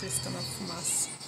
testando a fumaça.